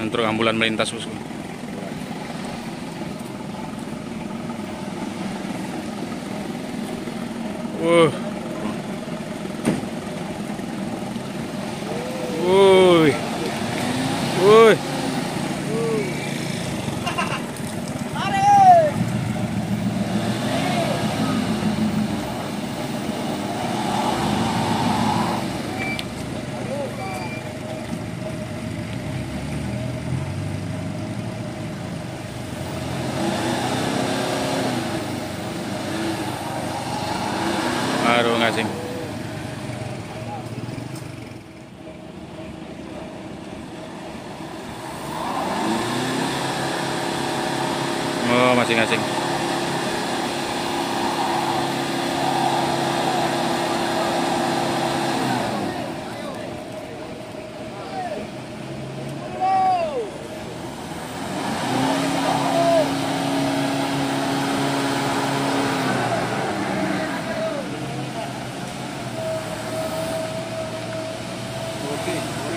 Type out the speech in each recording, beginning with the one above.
untuk ambulan melintas bosku Wuh. Wuih. Wuih. Aduh ngasing. Oh masih ngasing.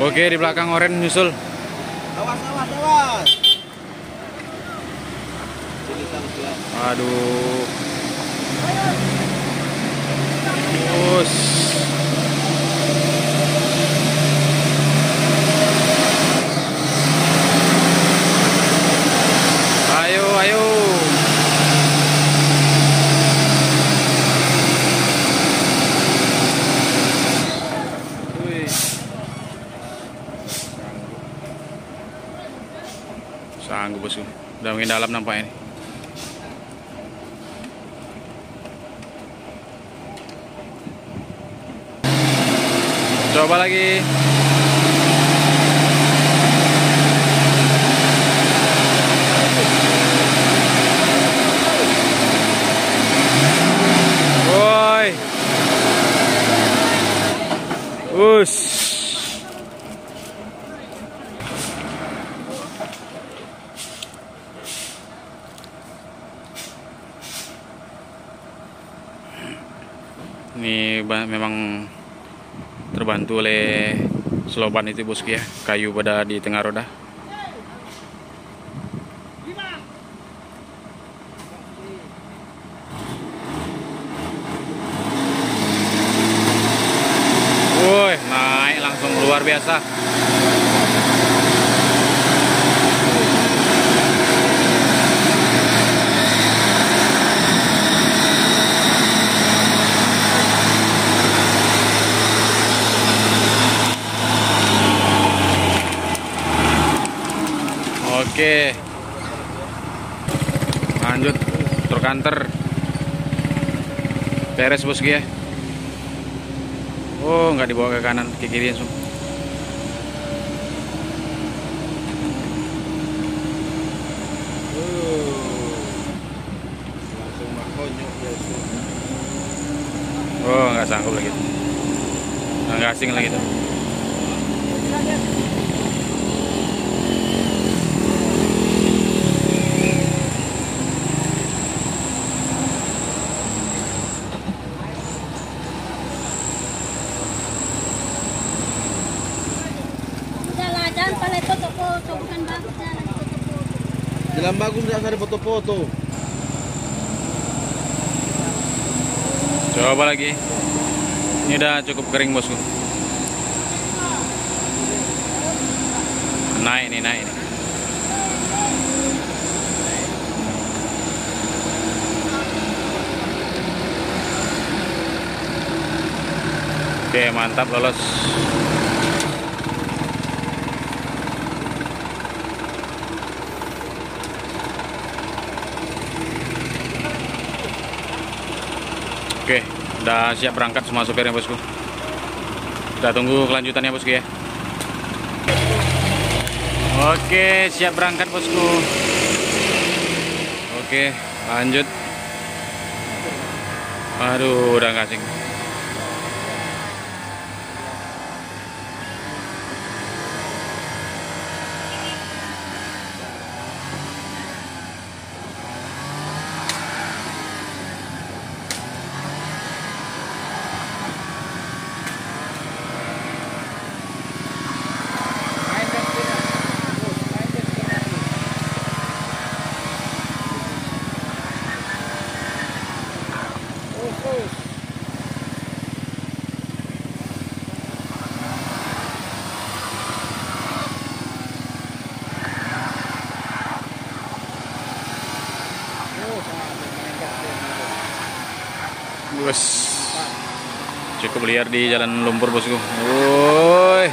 Oke. Oke di belakang oren nyusul. Awas, awas, awas. Aduh. Us. Ayo, ayo. Wih. Sanggup bosku. Udah makin dalam nampaknya ini. Coba lagi. Woi. Us. Ini ba- memang terbantu oleh seloban itu bosku ya, kayu pada di tengah roda. Woi, naik langsung luar biasa. Oke. Lanjut truk anter. Beres bosku ya. Oh, nggak dibawa ke kanan, ke kiri langsung. Oh, nggak sanggup lagi. Nggak asing lagi tuh. Udahlah, jangan pada foto-foto, bukan bagus jalan foto-foto. Jalan bagus usah ada foto-foto. Coba lagi. Ini udah cukup kering bosku. Naik nih, naik nih. Oke, mantap lolos. Oke, udah siap berangkat semua sopirnya bosku. Kita tunggu kelanjutannya bosku ya. Oke, siap berangkat bosku. Oke, lanjut. Aduh, udah nggak Wes. Cukup liar di jalan lumpur bosku. Woi.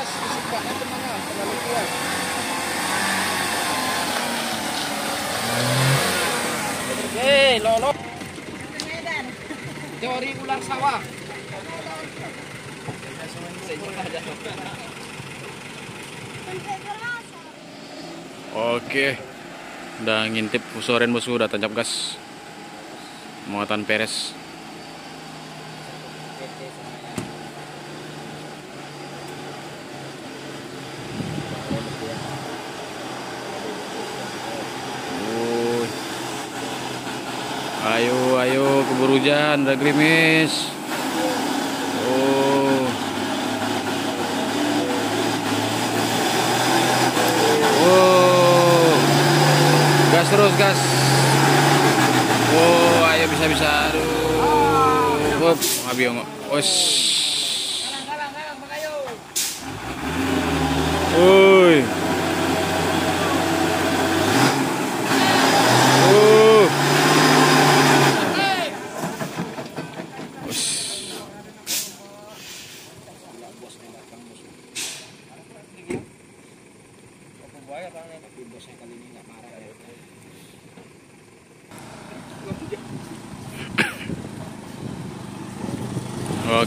Hei, lolo. Teori ular sawah. Oke. Udah ngintip usoren bosku, udah tancap gas. Muatan peres. Wuih. Ayo, ayo, keburu hujan, udah gerimis. Oh. Oh. Gas terus, gas. Oh, ayo bisa bisa. Aduh. Wup, abi ongo. Wes. Woi. Uh. Wes.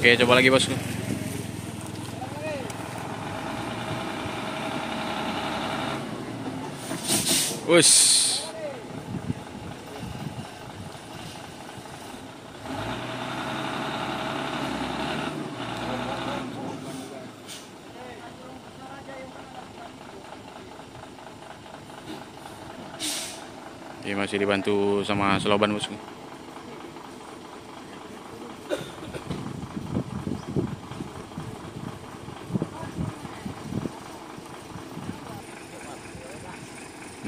Oke, coba lagi bosku. Us. Ini masih dibantu sama seloban bosku.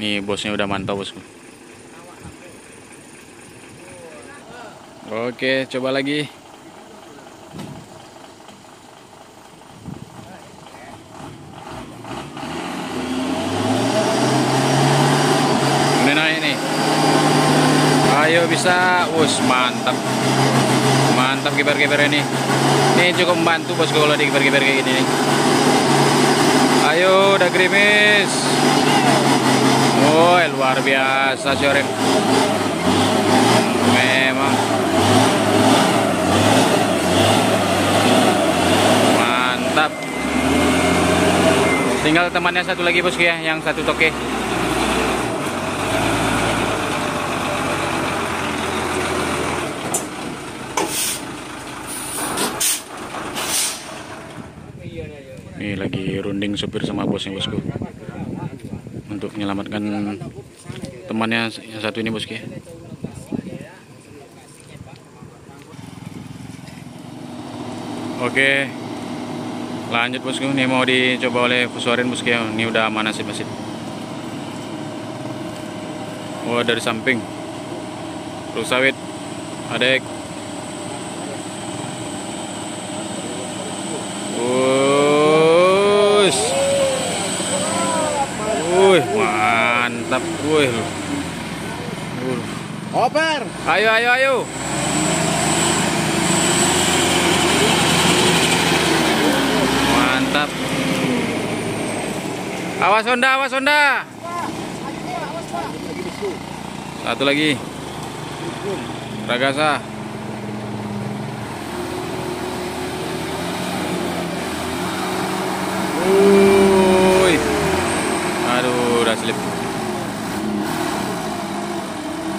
Nih bosnya udah mantau bosku. Oke, coba lagi. Ini. Ayo bisa, us mantap. Mantap kiper-kiper ini. Ini cukup membantu bosku kalau di kiper-kiper kayak gini nih. Ayo, udah gerimis. Oh, luar biasa Syorek. Memang mantap. Tinggal temannya satu lagi bosku ya, yang satu toke. Ini lagi runding supir sama bosnya bosku menyelamatkan temannya yang satu ini bosku. Oke, lanjut bosku. Ini mau dicoba oleh Fusorin bosku. Ini udah mana sih masih? Oh dari samping. Truk sawit, adek. Us. Wih, mantap. Wih. Oper. Ayo, ayo, ayo. Mantap. Awas Honda, awas Honda. Satu lagi. Ragasa. Slip.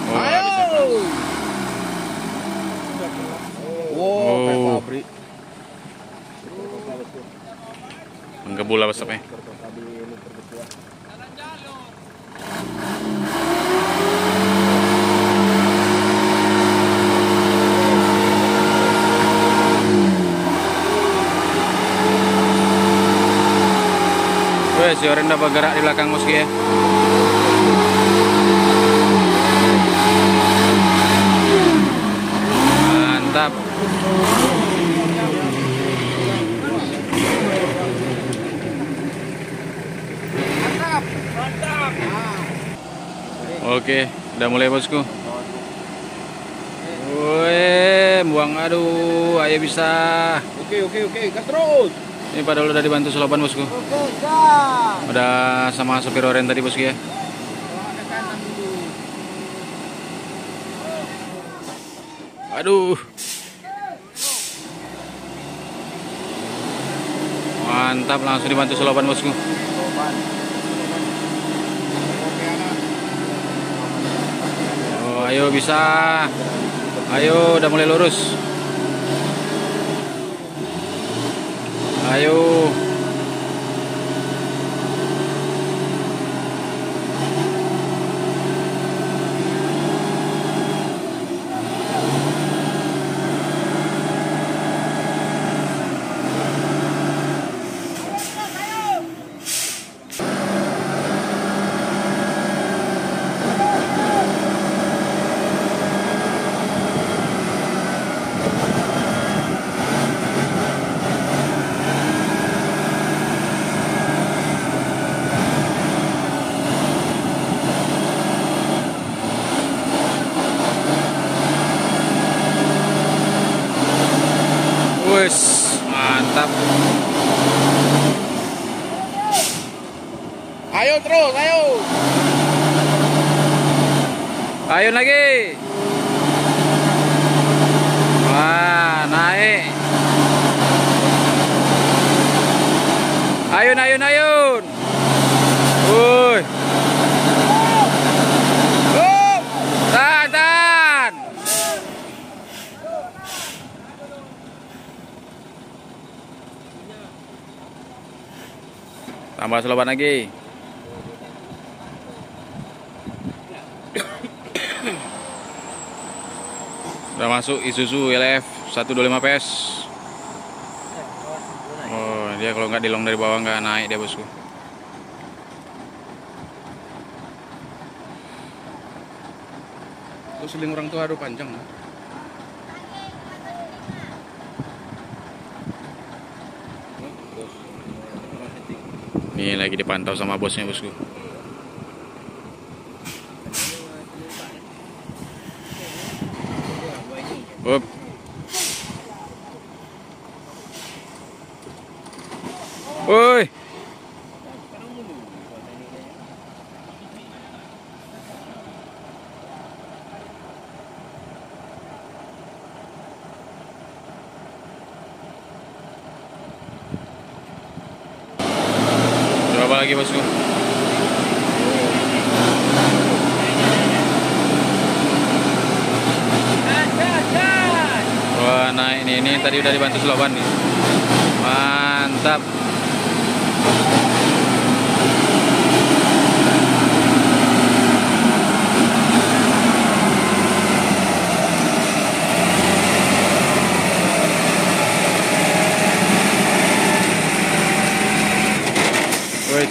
Oh, nggak bisa. Wow, Oh. kayak pabrik. Menggebul stopnya? Si orang udah bergerak di belakang muski ya. Mantap. Oke, udah mulai bosku. Rem, buang. Aduh, ayo bisa. Oke, oke, oke. Gas terus. Ini padahal udah dibantu selopan bosku. Udah sama sopir oren tadi bosku ya. Aduh. Mantap langsung dibantu selopan bosku. Oh, ayo bisa. Ayo udah mulai lurus. Ayo. Wes, mantap. Ayo terus, ayo. Ayo lagi. Wah, naik. Wuih. Up. Tahan, tahan. Tambah selopan lagi. Udah masuk Isuzu LF 125 PS. Oh, dia kalau nggak dilong dari bawah nggak naik dia bosku. Terus seling orang tua aduh panjang. Ini lagi dipantau sama bosnya bosku. Up. Woi. Coba lagi bosku. Wah naik nih, ini tadi udah dibantu seloban nih. Mantap. Wih.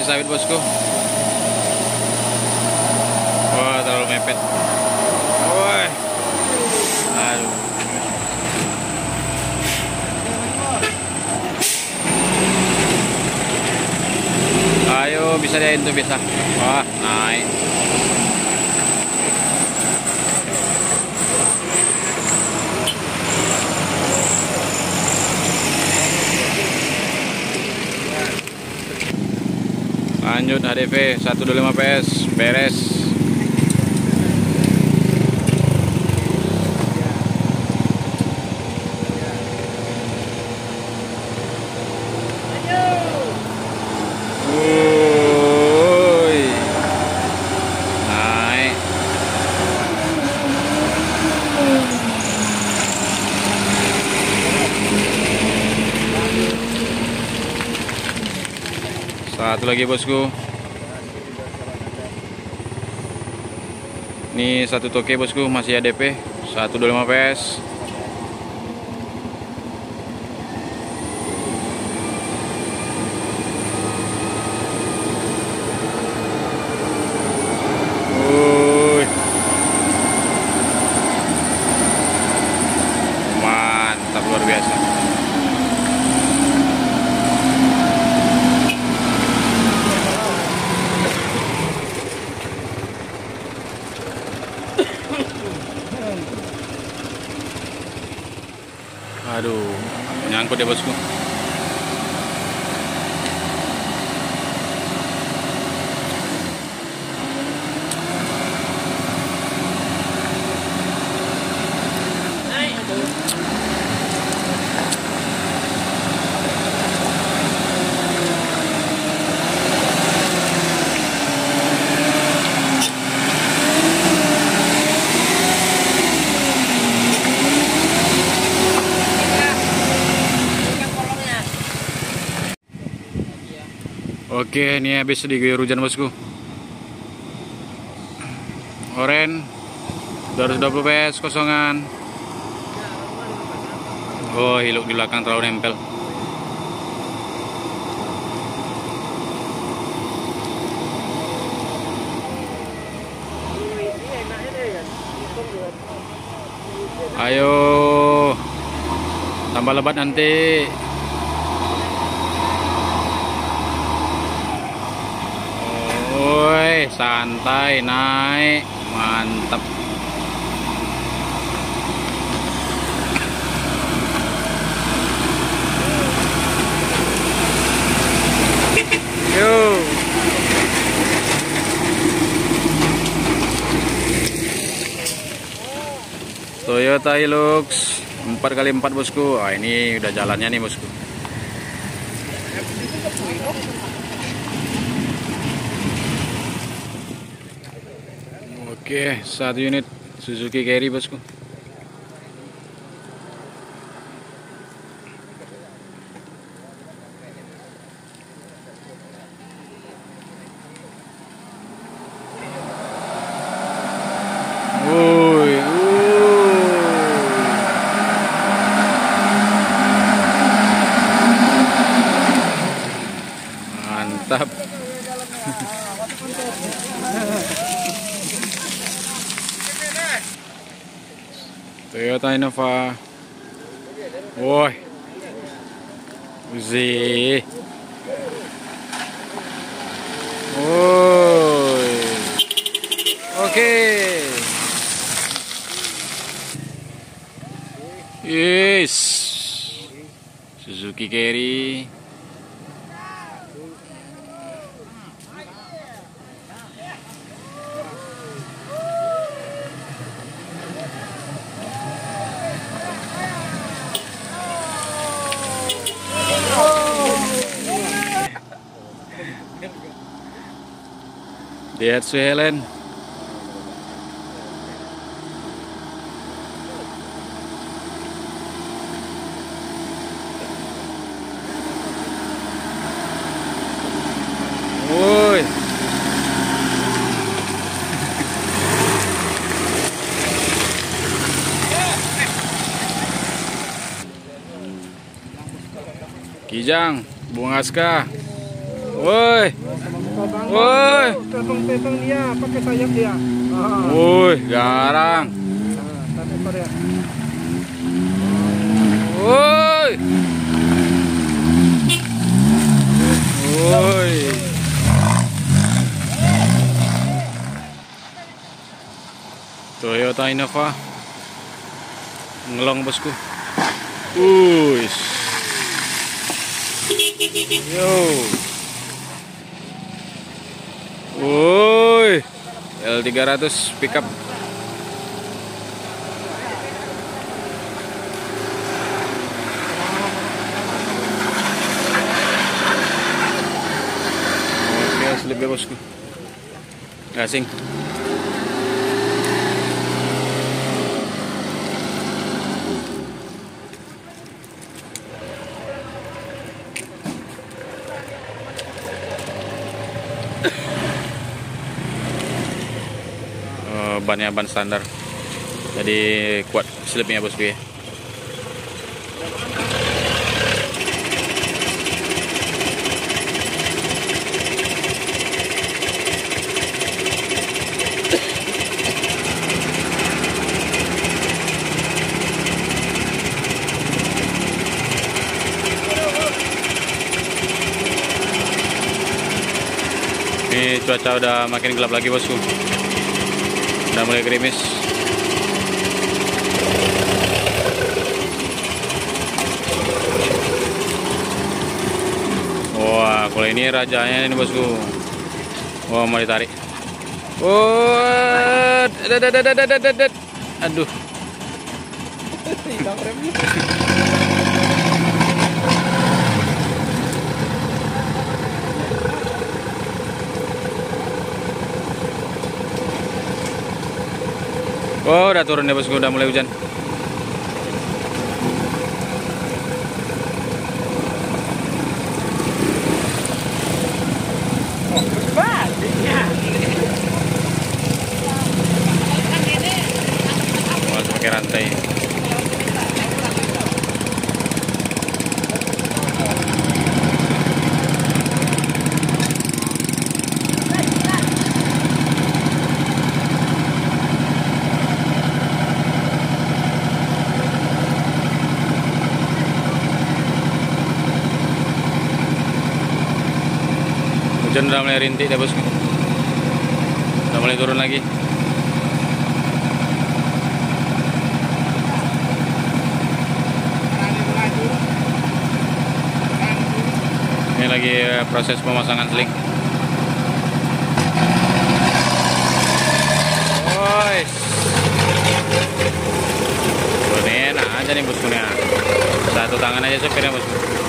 Masih sawit bosku. Wah terlalu mepet. Woi. Aduh. Ayo bisa deh itu bisa. Wah naik. Lanjut HDV 125 PS beres. Wuih. Naik. Satu lagi bosku. Ini satu toke bosku masih ADP 125 PS. Wuih. Mantap luar biasa. Aduh, nyangkut ya bosku. Oke, ini habis diguyur hujan bosku. Oren 220 PS kosongan. Oh, hiluk di belakang terlalu nempel. Ayo, tambah lebat nanti. Woi, santai naik, mantap. Yo. Toyota Hilux 4x4 bosku. Ah ini udah jalannya nih bosku. Oke, satu unit Suzuki Carry bosku. Woi, Mantap. Innova. Woi. Uzi. Woi. Oke. Yes. Suzuki Carry. Lihat si Helen. Woi. Kijang, bunga ska. Woi. Woi. Tetong-tetong dia pakai sayap dia. Ah, Woi, garang. apa dia? Woi. Woi. Toyota Innova. Ngelong bosku. Uis. Yo. Woi. L300 pickup. Oke, slip ya bosku. Gasing. Bannya ban standar. Jadi kuat slipnya bosku ya. Ini cuaca udah makin gelap lagi bosku udah mulai gerimis. Wah kalau ini rajanya ini bosku. Wah mau ditarik. Wah aduh. Oh udah turun ya bosku, udah mulai hujan. Masuk pakai rantai. Hujan udah mulai rintik deh bosku. Udah mulai turun lagi. Ini lagi eh, proses pemasangan seling. Boys. Ini enak aja nih bosku nih. Satu tangan aja supirnya bosku.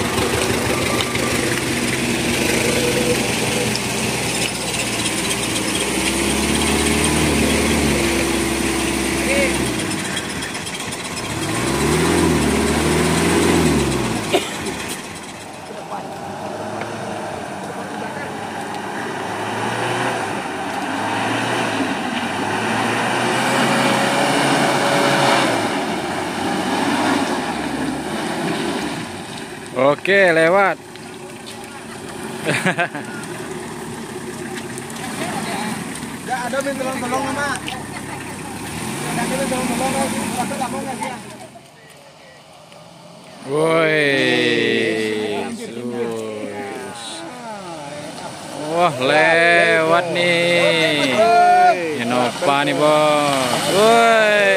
Oke, lewat. Enggak ada tolong-tolong ada sih? Woi. Wah, lewat nih. Innova nih, Bos. Woi.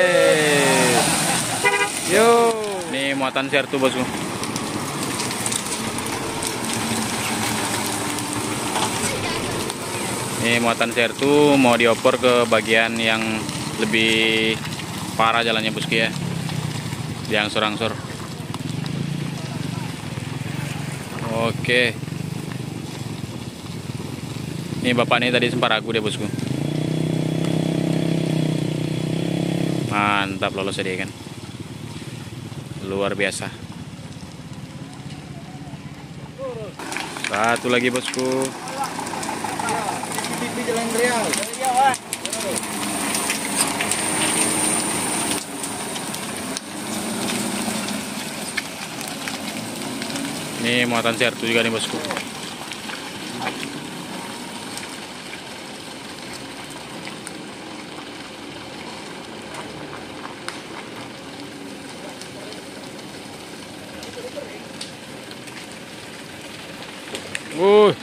Yo. Nih muatan sertu, Bosku. Ini muatan sertu mau dioper ke bagian yang lebih parah jalannya bosku ya. Yang surangsur. Oke. Ini bapak ini tadi sempat ragu deh bosku. Mantap lolos dia kan. Luar biasa. Satu lagi bosku. Di Jalan Riau. Ini muatan sertu juga nih bosku. Wuh,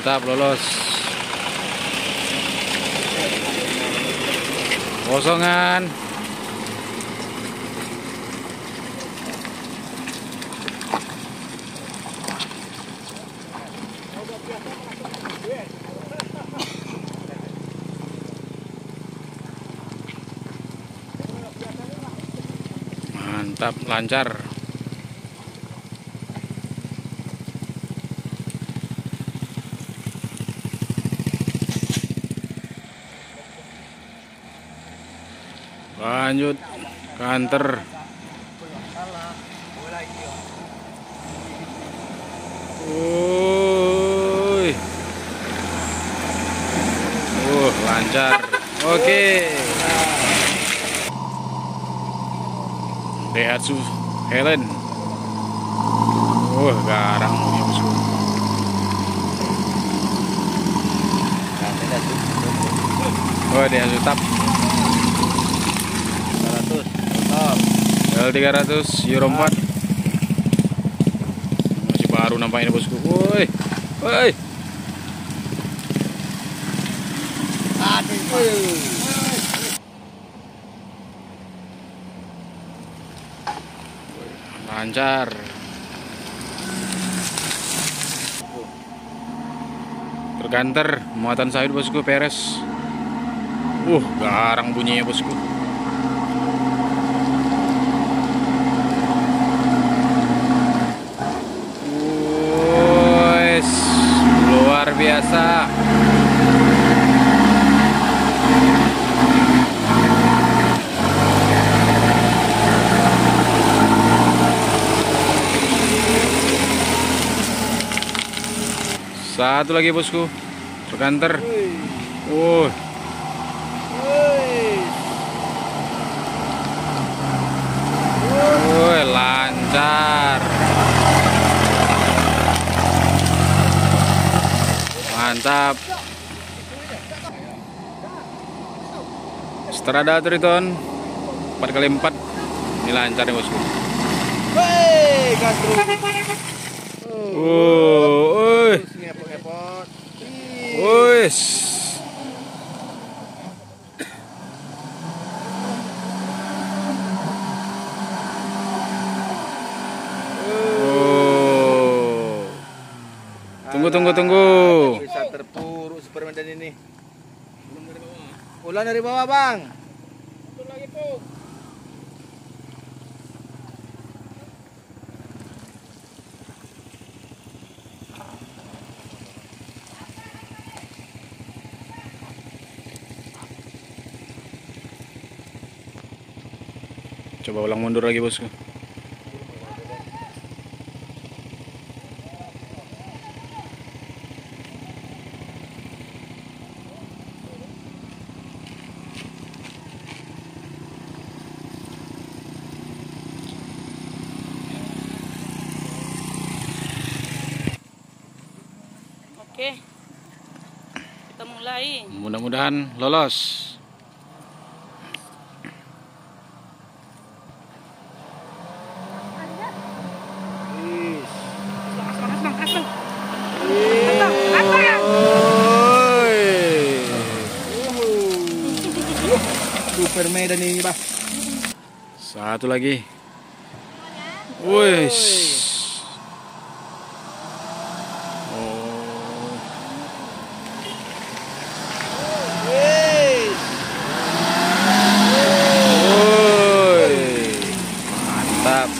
mantap lolos. Kosongan. Mantap, lancar. Lanjut kanter. Wuih. Uh, lancar. Oke. Daihatsu Helen. Wah, garang punya bosku. Oh, Daihatsu Tap. L300 Euro 4 Masih baru nampaknya bosku. Woi Woi. Aduh. lancar. Terganter muatan sawit bosku peres. Uh garang bunyinya bosku Wes, luar biasa Satu lagi bosku. Terganter. Uh. Woi, lancar. Mantap. Strada Triton 4 kali 4 Ini lancar nih bosku. Hei, gas terus. Oh, oi. Wis. Oh. Tunggu tunggu tunggu. Bisa terpuruk Superman ini. Ulang dari bawah, Bang. Coba ulang mundur lagi bosku. Oke. Kita mulai. Mudah-mudahan lolos. Dan ini, Bang. Satu lagi. Oh. Wih. Mantap.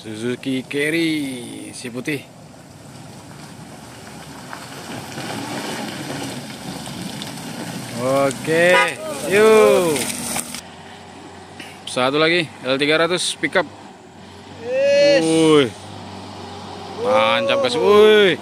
Suzuki Carry si putih. Oke, yuk. Satu lagi L300 pickup. Wih. Tancap gas. Woi.